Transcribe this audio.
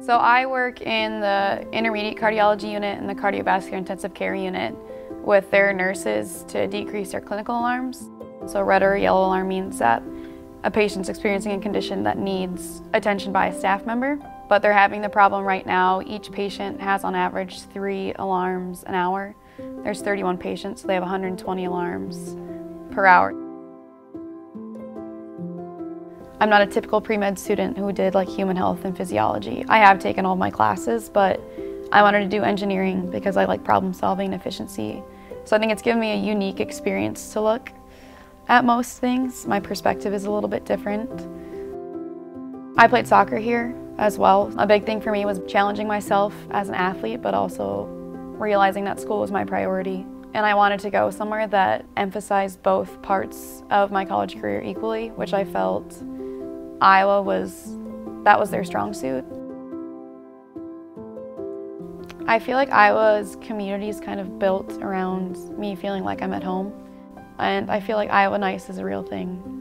So I work in the intermediate cardiology unit and the cardiovascular intensive care unit with their nurses to decrease their clinical alarms. So red or yellow alarm means that a patient's experiencing a condition that needs attention by a staff member, but they're having the problem right now. Each patient has on average three alarms an hour. There's 31 patients, so they have 120 alarms per hour. I'm not a typical pre-med student who did like human health and physiology. I have taken all my classes, but I wanted to do engineering because I like problem solving and efficiency. So I think it's given me a unique experience to look at most things. My perspective is a little bit different. I played soccer here as well. A big thing for me was challenging myself as an athlete, but also realizing that school was my priority. And I wanted to go somewhere that emphasized both parts of my college career equally, which I felt Iowa was, that was their strong suit. I feel like Iowa's community is kind of built around me feeling like I'm at home. And I feel like Iowa Nice is a real thing.